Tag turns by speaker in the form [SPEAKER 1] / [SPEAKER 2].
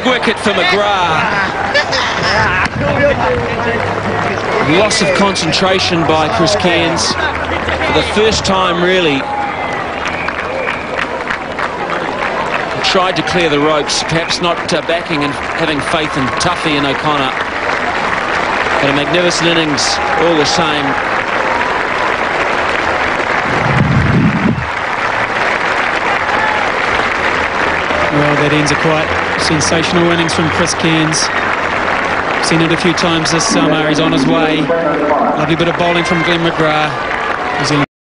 [SPEAKER 1] Big wicket for McGrath. Loss of concentration by Chris Cairns for the first time, really. Tried to clear the ropes, perhaps not uh, backing and having faith in Tuffey and O'Connor. But a magnificent innings all the same.
[SPEAKER 2] Well, that ends a quite sensational innings from Chris Cairns. Seen it a few times this summer. He's on his way. Lovely bit of bowling from Glenn McGrath.